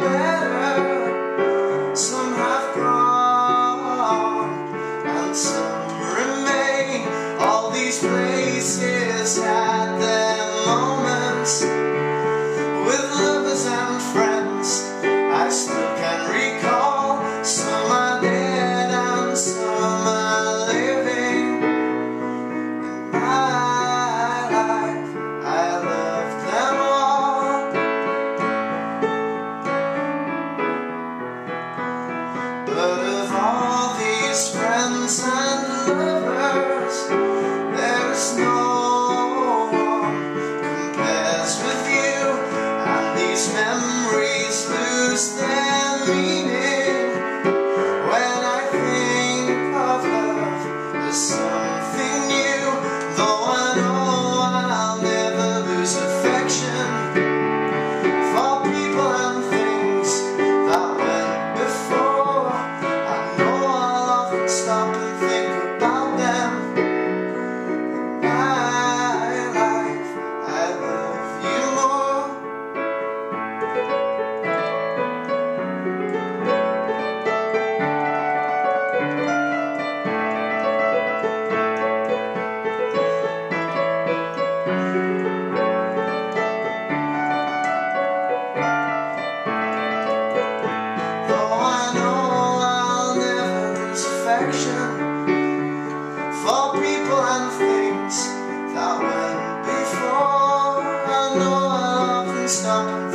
better, some have gone, and some remain. All these. friends and lovers. There's no one compares with you, and these memories lose their meaning. stop.